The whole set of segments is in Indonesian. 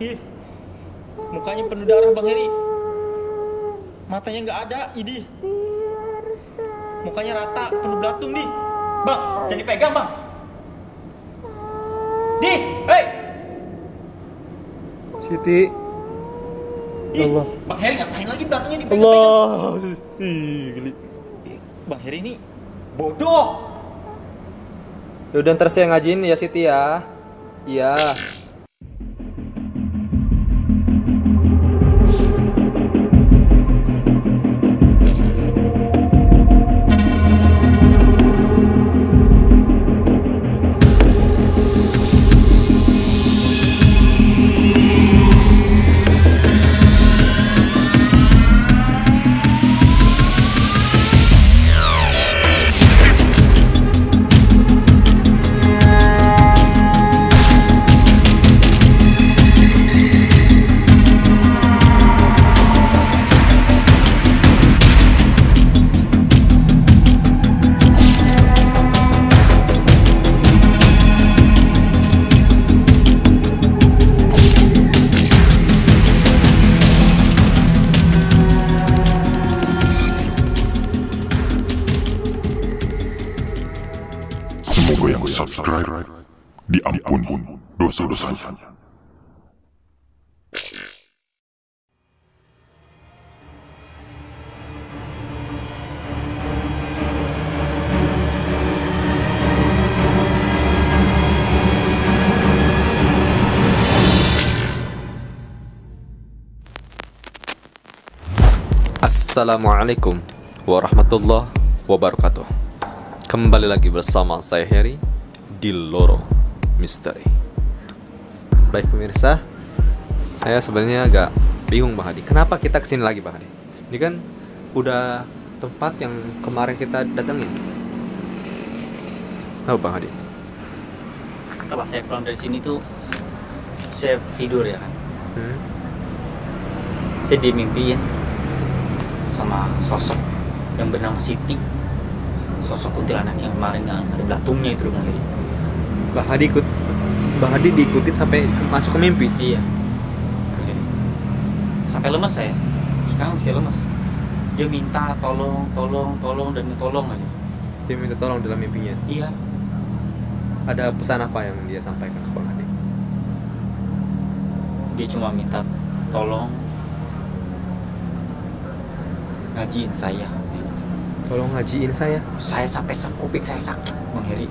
Ih, mukanya penuh darah Bang Heri. Matanya nggak ada, ini. Mukanya rata, penuh belatung di. Bang, jadi pegang bang. Di, hei. Siti. Ih, Allah. Bang Heri ngapain lagi belatungnya dipegang? Allah. Ih, geli. Bang Heri ini bodoh. Ya udah ntar saya ngajiin ya Siti ya. Iya. Assalamualaikum warahmatullahi wabarakatuh Kembali lagi bersama saya Heri di Loro Misteri Baik pemirsa Saya sebenarnya agak bingung Bang Hadi Kenapa kita ke sini lagi Bang Hadi? Ini kan udah tempat yang kemarin kita datengin Tahu Bang Hadi? Setelah saya pulang dari sini tuh, saya tidur ya kan. Hmm? Saya dimimpiin sama sosok yang bernama Siti. Sosok kuntilanak yang kemarin yang ada belatungnya itu Bang Heri. Bang Hadi ikut Bang Hadi diikutin sampai masuk ke mimpi. Iya. Oke. Sampai lemes saya. Sekarang masih lemes. Dia minta tolong, tolong, tolong dan tolong aja. Dia minta tolong dalam mimpinya. Iya. Ada pesan apa yang dia sampaikan ke Bang Hadi? Dia cuma minta tolong ngajiin saya. Tolong ngajiin saya. Saya sampai sekupik saya sakit, Bang Heri.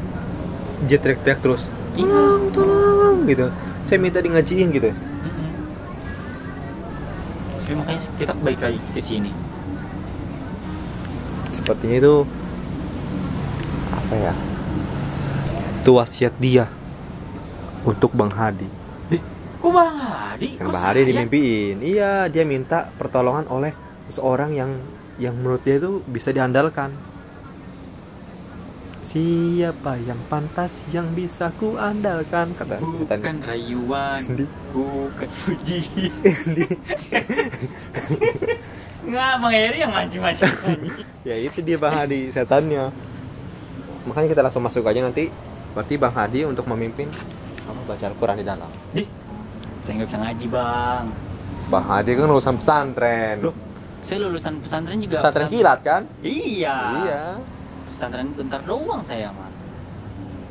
Dia teriak-teriak terus. Iya. Tolong, tolong gitu. Saya minta di ngajiin gitu. Mm-mm. Tapi makanya kita balik lagi ke sini. Sepertinya itu apa ya? Itu wasiat dia untuk Bang Hadi. Kok Bang Hadi? Yang Kok Bang Hadi dimimpiin. Iya, dia minta pertolongan oleh seseorang yang yang menurut dia itu bisa diandalkan. Siapa yang pantas yang bisa ku andalkan? Kata Bukan rayuan, Di- bukan puji. Nggak, Bang Heri yang mancing-mancing. ya itu dia Bang Hadi setannya. Makanya kita langsung masuk aja nanti. Berarti Bang Hadi untuk memimpin. Apa baca Al-Quran di dalam. Di, saya nggak bisa ngaji bang. Bang Hadi kan lulusan pesantren. Loh, saya lulusan pesantren juga. pesantren pesant- kilat kan Iya. iya Pesantren bentar doang saya mah.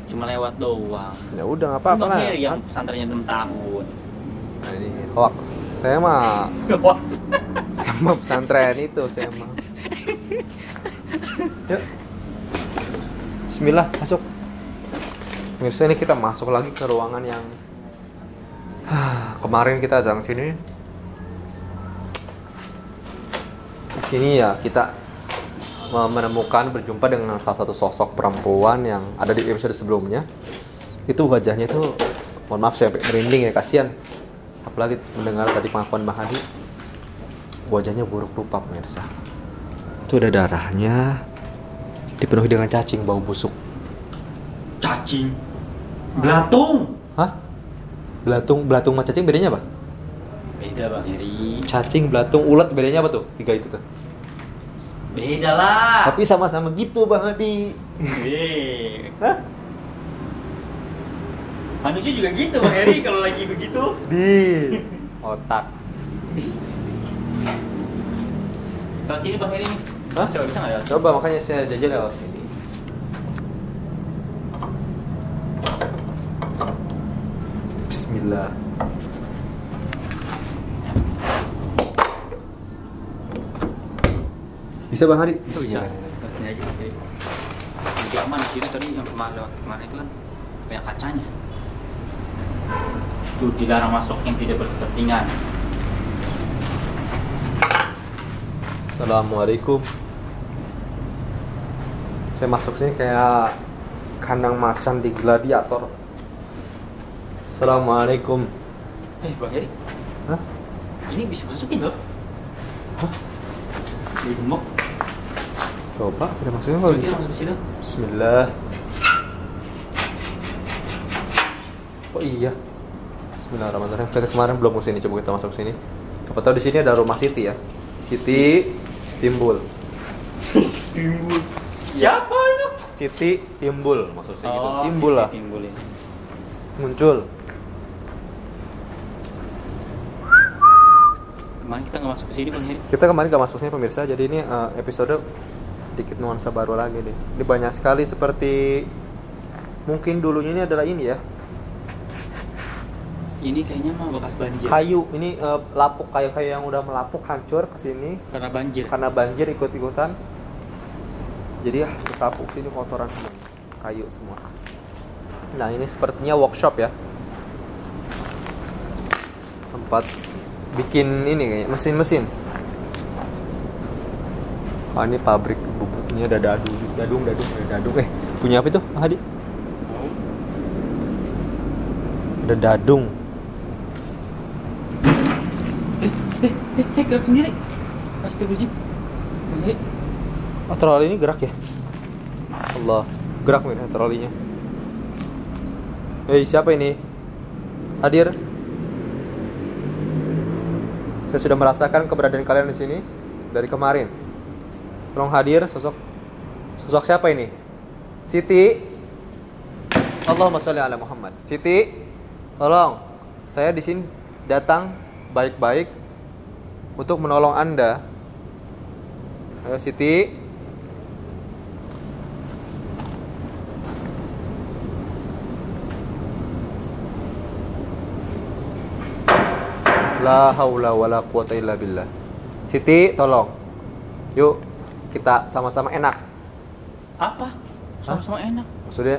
Cuma lewat doang. ya udah nggak apa-apa lah yang pesantrennya 6 tahun. nah, ini hoax saya mah saya mah pesantren itu saya mah yuk Bismillah masuk Mirsa ini kita masuk lagi ke ruangan yang kemarin kita datang sini sini ya kita menemukan berjumpa dengan salah satu sosok perempuan yang ada di episode sebelumnya. Itu wajahnya itu mohon maaf saya merinding ya kasihan. Apalagi mendengar tadi pengakuan Mahadi wajahnya buruk rupa pemirsa. Itu ada darahnya dipenuhi dengan cacing bau busuk. Cacing. Belatung. hah? Belatung belatung sama cacing bedanya apa? Beda Bang Heri. cacing belatung ulat bedanya apa tuh? Tiga itu tuh Beda lah. tapi sama-sama gitu bang Hadi Eh, Hah? Manusia juga gitu Bang Heri kalau lagi begitu. di otak. Lewat sini Bang Heri nih. Hah? Coba bisa nggak lewat? Coba makanya saya jajal lewat sini. Bismillah. Bisa Bang Hari? Itu bisa. Sini aja. Jadi, aman di sini tadi yang kemarin lewat kemarin itu kan banyak kacanya. Itu dilarang masuk yang tidak berkepentingan. Assalamualaikum. Saya masuk sini kayak kandang macan di gladiator. Assalamualaikum. Eh Bang Heri, Hah? ini bisa masukin loh. Hah? Di gemuk. Coba, kita masukin kalau bisa. Bismillah. Oh iya. Bismillahirrahmanirrahim. Kita kemarin belum ke sini, coba kita masuk sini. Siapa tahu di sini ada rumah Siti ya. Siti timbul. Timbul. Siapa itu? Siti timbul maksudnya gitu. Oh, Timbul lah. Timbul ya. Muncul. Kemarin kita nggak masuk ke sini Bang Heri. Kita kemarin gak masuknya pemirsa, jadi ini eh, episode sedikit nuansa baru lagi nih. Ini banyak sekali seperti mungkin dulunya ini adalah ini ya, Ini kayaknya mah bekas banjir. kayu. Ini eh, lapuk kayu-kayu yang udah melapuk hancur ke sini Karena banjir. karena banjir ikut-ikutan. Jadi ya tersapu sini kotoran semua, kayu semua. Nah ini sepertinya workshop ya, tempat bikin ini kayaknya mesin-mesin. Oh ini pabrik bubuknya ada dadung, dadung, dadung, ada dadung. Eh punya apa itu, Hadi? Ada dadung. Eh, eh, eh, gerak sendiri. Astagfirullahaladzim. Bang Heri. Oh troli ini gerak ya? Allah, gerak nih trolinya. Hei siapa ini? Hadir? Saya sudah merasakan keberadaan kalian di sini dari kemarin. Tolong hadir sosok sosok siapa ini? Siti. Allahumma sholli ala Muhammad. Siti, tolong. Saya di sini datang baik-baik untuk menolong Anda. Ayo Siti. La haula wala quwata illa billah. Siti, tolong. Yuk, kita sama-sama enak. Apa? Sama-sama enak. Maksudnya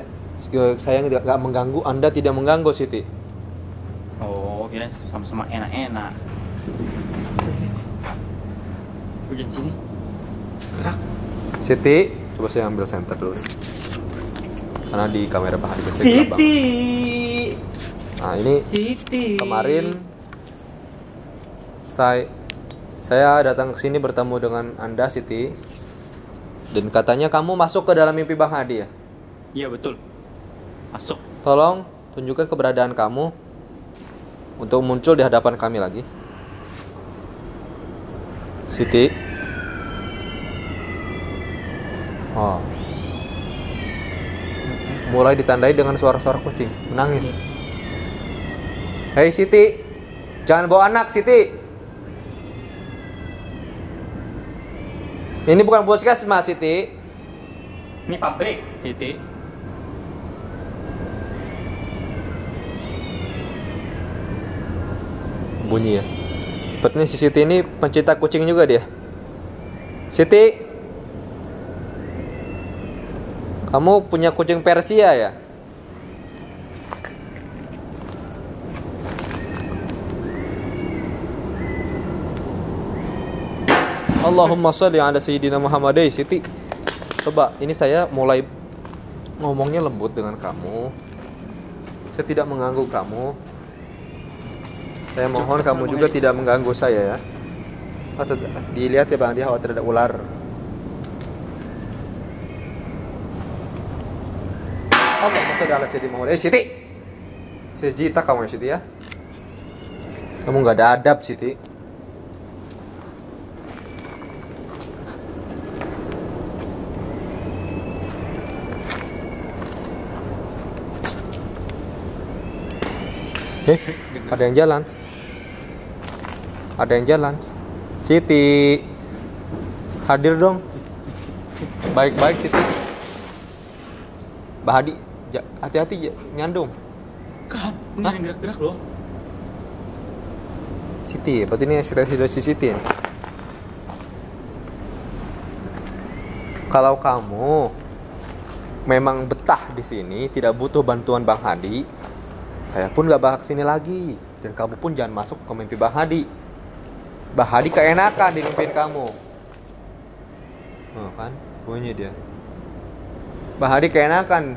saya nggak mengganggu, Anda tidak mengganggu Siti. Oh, kira sama-sama enak-enak. Hujan sini. Gerak. Siti, coba saya ambil center dulu. Karena di kamera Pak Hadi. Siti. Nah, ini Siti. kemarin saya saya datang ke sini bertemu dengan Anda Siti dan katanya kamu masuk ke dalam mimpi Bang Hadi ya. Iya betul. Masuk. Tolong tunjukkan keberadaan kamu untuk muncul di hadapan kami lagi. Siti. Oh. Mulai ditandai dengan suara-suara kucing menangis. Hei Siti, jangan bawa anak Siti. Ini bukan puskesmas Siti. Ini pabrik, Siti. bunyi ya. Sepertinya si Siti ini pencinta kucing juga dia. Siti, kamu punya kucing Persia ya? Allahumma sholli ala sayyidina Muhammad Siti. Coba, ini saya mulai ngomongnya lembut dengan kamu. Saya tidak mengganggu kamu. Saya mohon kamu juga tidak mengganggu saya ya. Maksud, dilihat ya bang, dia khawatir ada ular. Allah masuk ala Siti Muhammad. Eh Siti, sejita kamu ya Siti ya. Kamu nggak ada adab Siti. Eh, ada yang jalan. Ada yang jalan. Siti. Hadir dong. Baik-baik Siti. Bahadi, hati-hati nyandung. Kan, ini yang gerak-gerak loh. Siti, berarti ini ekspresi dari si Siti. ya? Kalau kamu memang betah di sini, tidak butuh bantuan Bang Hadi, saya pun gak bakal ke sini lagi. Dan kamu pun jangan masuk ke mimpi Bang Hadi. Bang Hadi keenakan di mimpiin kamu. Oh, kan, bunyi dia. Bang Hadi keenakan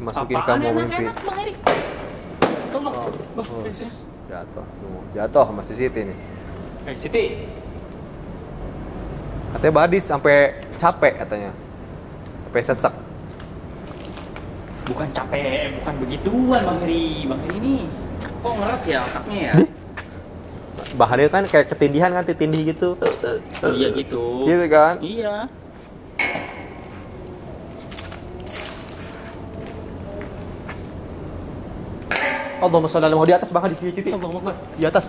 masukin Apaan kamu enak, mimpi. enak, Bang? Tolong. Oh, oh, jatuh semua. Jatuh masih Siti nih. Eh, Siti. Katanya Badis sampai capek katanya. Sampai sesek. Bukan capek, bukan begituan Bang Eri. Bang Eri ini kok ngeres ya otaknya ya? Bahannya kan kayak ketindihan kan tindih gitu. iya gitu. Gitu kan? Iya. Allahumma sholli Muhammad. di atas Bang Hadi sini bang. Di atas.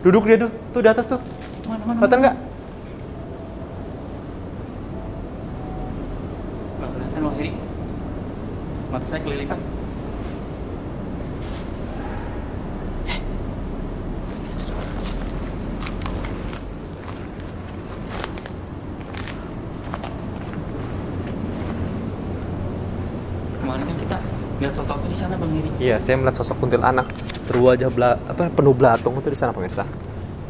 Duduk dia tuh. Tuh di atas tuh. Mana, mana? Kelihatan? Nggak kelihatan Bang Eri. Mata saya kelilipan. Kemarin kan kita lihat sosok di sana Bang. Iya, saya melihat sosok kuntilanak berwajah bela apa penuh belatung itu di sana pemirsa.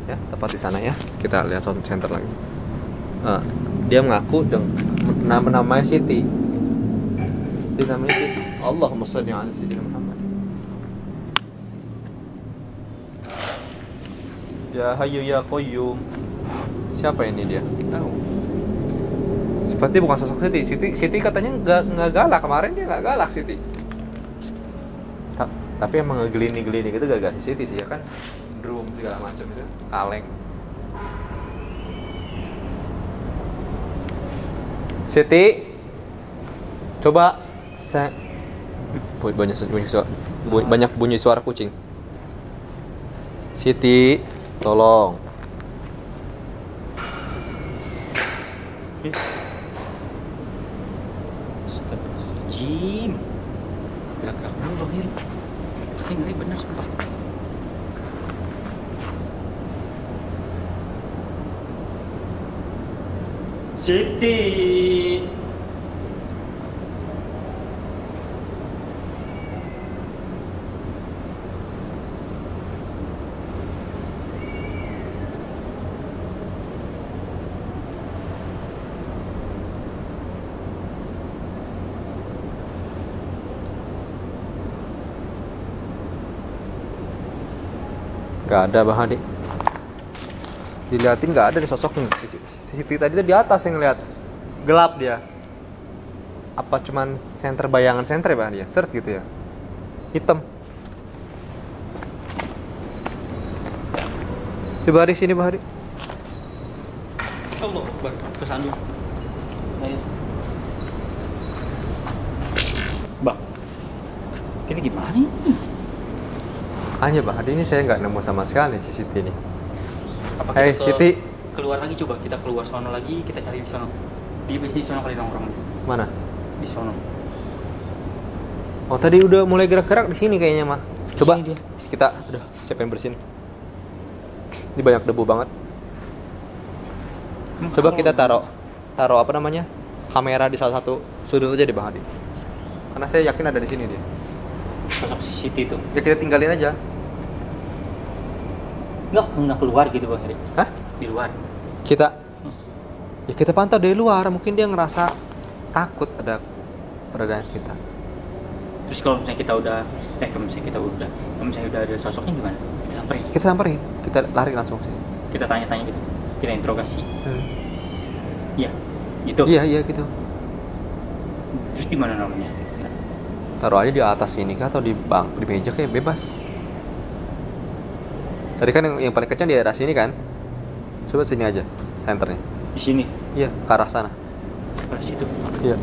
Ya, tepat di sana ya. Kita lihat sound center lagi. Eh, dia mengaku dengan nama namanya Siti. Dia namanya Siti. Allahumma sholli ala sayyidina Muhammad. Ya Hayyu ya Qayyum. Siapa ini dia? Tahu. Seperti bukan sosok Siti. Siti, Siti katanya nggak nggak galak kemarin dia nggak galak Siti. Ta- tapi emang ngegelini-gelini gitu gak si Siti sih ya kan drum segala macam itu kaleng. Siti, coba Bu- banyak bunyi suara banyak bunyi suara kucing. Siti, tolong. Eri Saya ngeri sumpah Siti Gak ada Bang Hadi. Diliatin gak ada di si Siti tadi tuh di atas yang ngeliat. Gelap dia. Apa cuman center bayangan center ya Bang dia? Search gitu ya. Hitam. Coba Hari sini Bang Hari. Allah Akbar Kesandung Ayo Bang Ini gimana nih? Hanya Bang Hari ini saya nggak nemu sama sekali si Siti ini. Apa Hei kita ke- Siti, Keluar lagi coba Kita keluar sono lagi Kita cari di sono Dia biasanya di sono kali nongkrong mana? Di sono Oh tadi udah mulai gerak-gerak di sini kayaknya mah. Coba dia. kita udah siapin bersihin. Ini banyak debu banget. Coba kita taruh taruh apa namanya? Kamera di salah satu sudut aja di Bang Hadi. Karena saya yakin ada di sini dia. Sosok si Siti tuh Ya kita tinggalin aja. Nggak, nggak keluar gitu Bang Heri Hah? Di luar Kita Ya kita pantau dari luar, mungkin dia ngerasa takut ada keberadaan kita. Terus kalau misalnya kita udah Eh kalau misalnya kita udah Kalau misalnya udah ada sosoknya gimana? Kita samperin Kita samperin, kita lari langsung sini. Kita tanya-tanya gitu Kita interogasi Hmm. Iya Gitu Iya, iya gitu. Terus di mana namanya? Taruh aja di atas ini kah atau di bang, di meja kayak bebas. Tadi kan yang, yang paling kecil di daerah sini kan? Coba sini aja, senternya. Di sini Iya, ke arah sana. Pada situ Iya.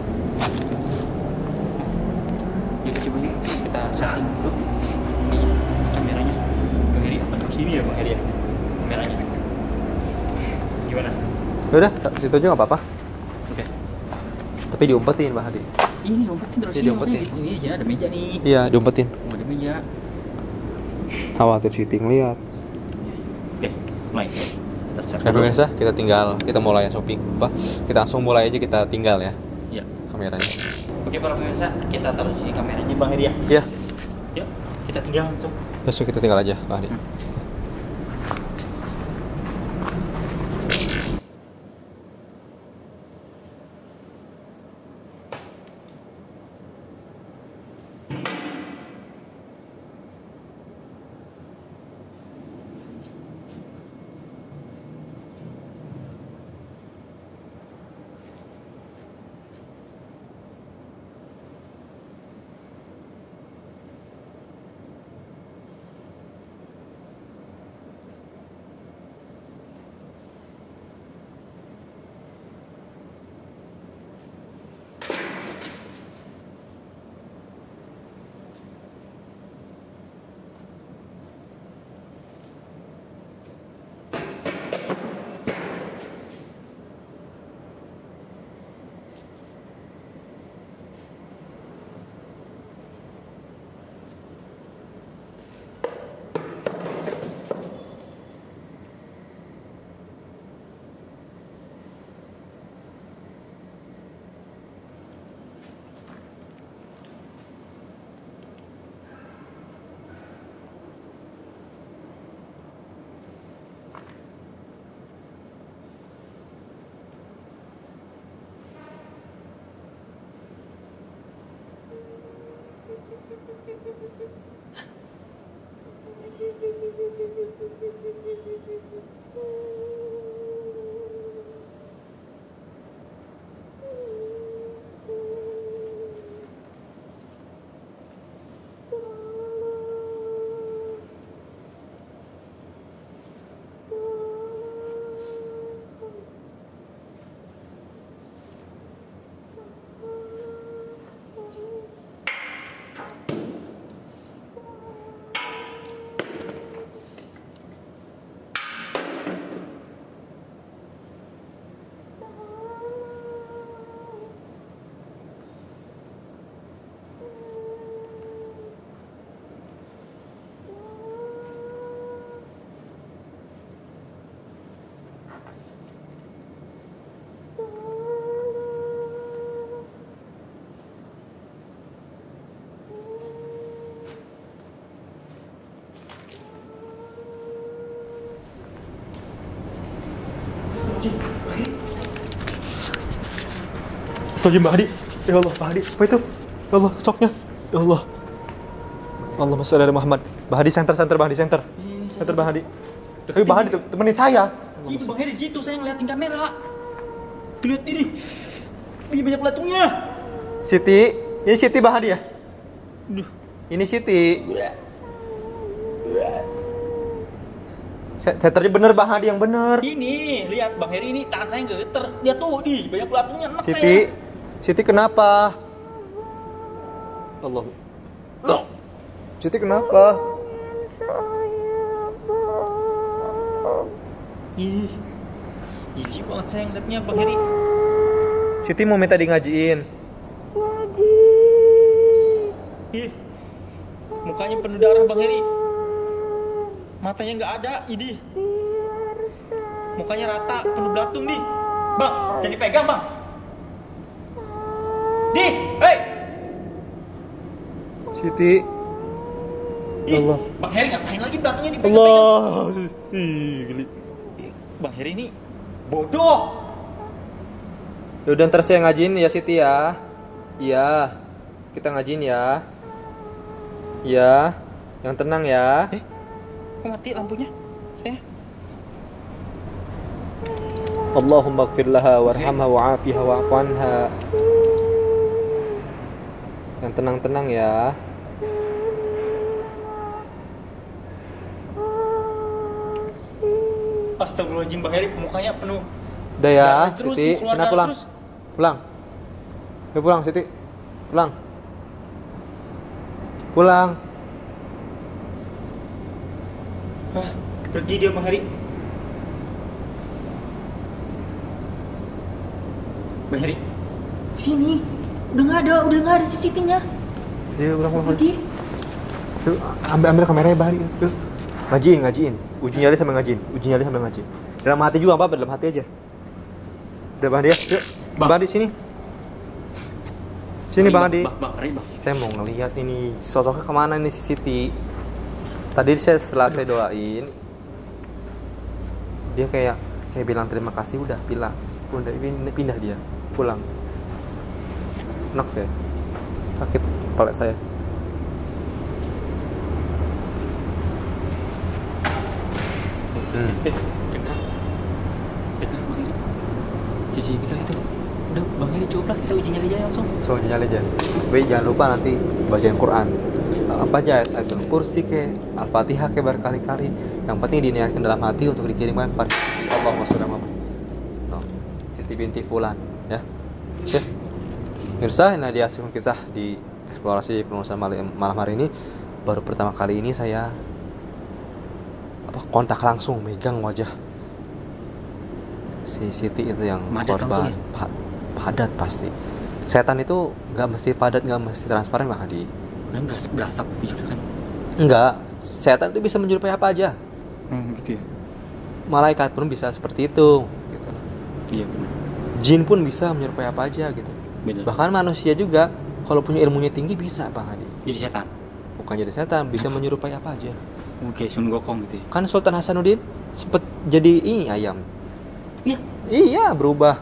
Ya kita coba kita setting dulu ini kameranya Bang Heri apa terus ini ya Bang Heri ya kameranya gimana Udah, situ aja nggak apa-apa. oke Tapi diumpetin, Pak Hadi. Ini diumpetin terus Iya, ini diumpetin. ini aja ada meja nih Iya, diumpetin. oh, ada meja Khawatir Siti ngeliat. oke mulai kita Ya pemirsa, kita tinggal kita mulai shopping. Apa? Kita langsung mulai aja kita tinggal ya ya kameranya. oke para pemirsa kita taruh di kameranya Bang Heri ya Iya, yuk kita tinggal langsung langsung kita tinggal aja, Pak Hadi. Astagfirullah Mbak Hadi. Ya Allah, Mbak Hadi. Apa itu? Ya Allah, soknya. Ya Allah. Allah masya Allah Muhammad. Mbak Hadi center, center, Mbak Hadi center. Center Mbak Hadi. Ayo Mbak Hadi, tem- temenin saya. Itu Bang Heri di situ saya ngeliatin kamera. Tuh, Lihat ini. Wih banyak pelatungnya. Siti, ini Siti Mbak Hadi ya? Duh. Ini Siti. Se- Centernya bener Mbak Hadi yang bener. Ini lihat Bang Heri ini tangan saya geter. Lihat tuh di banyak pelatungnya enak Siti, saya. Siti kenapa? Allah. Siti kenapa? Ih. Jijik banget saya ngeliatnya Bang Heri. Siti mau minta di ngajiin. Ih. Mukanya penuh darah Bang Heri. Matanya nggak ada, ini. Mukanya rata, penuh belatung di. Bang, jadi pegang bang. Di, hei. Siti. Ih, Allah. Bang Heri ngapain lagi belatungnya dipegang? Allah. Ih, geli. Bang Heri ini bodoh. Yaudah ntar saya ngajiin ya Siti ya. Iya. Kita ngajiin ya. Iya. Yang tenang ya. Eh, kok mati lampunya? Saya. Allahumma gfir laha warhamha wa'afiha wa'fu anha. Yang tenang-tenang ya. Astagfirullahaladzim Bang Heri mukanya penuh. Udah ya, terus, Siti. Sana darah pulang. Terus. Pulang. Ayo pulang Siti. Pulang. pulang Hah, pergi dia Bang Hari. Bang Hari. Sini. Udah nggak ada, udah nggak ada CCTV-nya. Pulang, pulang, pulang. Pergi. Yuk, ambil ambil kameranya Bahari. Yuk. Ngajiin, ngajiin. Uji nyali sambil ngajiin. Uji nyali sambil ngajiin. Dalam hati juga apa? Dalam hati aja. Udah Bang Adi ya. Yuk. Bang. Bang Adi sini. Sini Bang Adi. Bang, Bang. Saya mau ngelihat ini sosoknya ke mana nih si Siti. Tadi saya setelah saya doain, dia kayak kayak bilang terima kasih udah bilang udah pindah dia pulang. Enak saya sakit kepala saya. Hmm. Eh. CCTV bilang itu. Udah Bang Hari coba lah kita uji nyali aja langsung. So nyala aja. Baik jangan lupa nanti bacain Quran. Apa aja ayat ayatul kursi ke Al-Fatihah ke berkali-kali. Yang penting diniatkan dalam hati untuk dikirimkan kepada Allah. No. Siti binti Fulan ya. Mirsa, ini dia hasil kisah di eksplorasi penulisan malam hari ini. Baru pertama kali ini saya apa kontak langsung megang wajah si Siti itu yang Padat langsung korban ya? Pa- padat pasti setan itu nggak mesti padat nggak mesti transparan Hadi Udah berasap, berasap juga kan. nggak setan itu bisa menyerupai apa aja Hmm, gitu ya. malaikat pun bisa seperti itu gitu Iya benar. jin pun bisa menyerupai apa aja gitu Benar. bahkan manusia juga kalau punya ilmunya tinggi bisa Bang Hadi Jadi setan. bukan jadi setan bisa menyerupai apa aja Oke, Sun Gokong gitu ya. kan Sultan Hasanuddin sempet jadi ini ayam Iya. iya berubah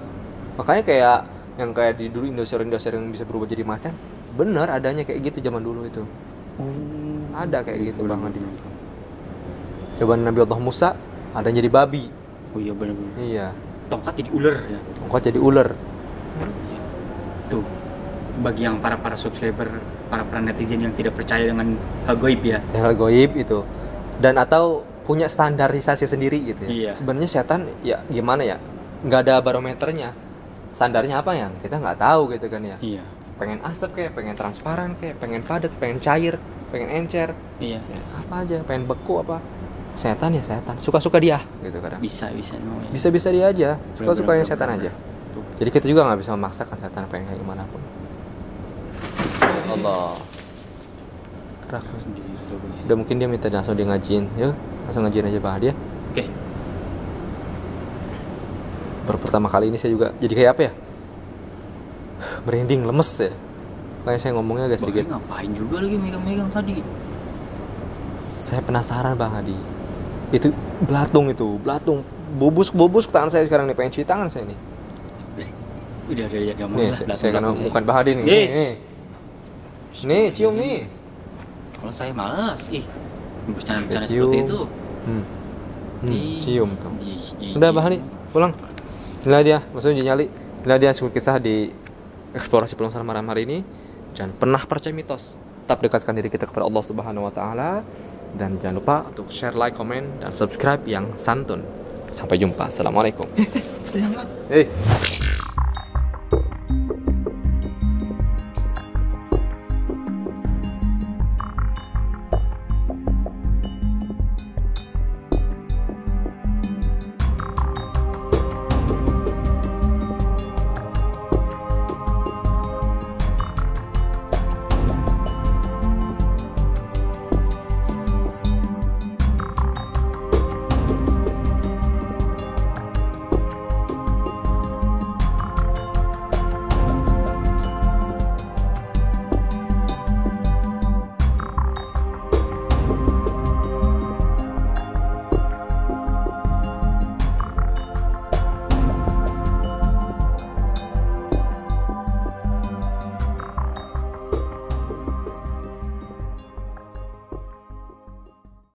makanya kayak yang kayak di dulu Indosiar Indosiar yang bisa berubah jadi macan bener adanya kayak gitu zaman dulu itu Oh. ada kayak gitu bang Adi coba Nabi Allah Musa ada jadi babi Oh iya benar-benar. iya Tongkat jadi ular ya. tongkat jadi ular Tuh. Bagi yang para para subscriber, para para netizen yang tidak percaya dengan hal goib ya. hal goib itu dan atau punya standarisasi sendiri gitu ya Iya. sebenarnya setan ya gimana ya nggak ada barometernya standarnya apa ya kita nggak tahu gitu kan ya Iya. pengen asap kayak pengen transparan kayak pengen padat pengen cair pengen encer Iya. ya, apa aja pengen beku apa setan ya setan suka-suka dia gitu kadang Bisa bisa no, ya. bisa-bisa dia aja suka-sukanya Bener-bener, setan aja. Jadi kita juga nggak bisa memaksakan setan pengen kayak gimana pun. Allah. Kerak. Ya. udah mungkin dia minta langsung dia ngajiin. Yuk langsung ngajiin aja pak dia Oke. baru pertama kali ini saya juga jadi kayak apa ya? Merinding lemes ya. Makanya saya ngomongnya agak sedikit. Bang, ngapain juga lagi megang-megang tadi? saya penasaran bang Hadi. Itu belatung itu belatung. Bobus bobus ke tangan saya sekarang nih pengen cuci tangan saya nih Udah ada ya gampang nih lah, saya, saya kan belakang. bukan Bang Hadi nih Nih. nih, nih. nih cium nih Kalau saya malas, ih. Bercanda-bercanda Cium. seperti itu. hmm. Hmm, cium tuh udah ih. Bang Hadi pulang inilah dia maksudnya nyali inilah dia sebuah kisah di eksplorasi penulisan malam hari ini jangan pernah percaya mitos tetap dekatkan diri kita kepada Allah Subhanahu Wa Taala dan jangan lupa untuk share like comment dan subscribe yang santun sampai jumpa assalamualaikum. Eh.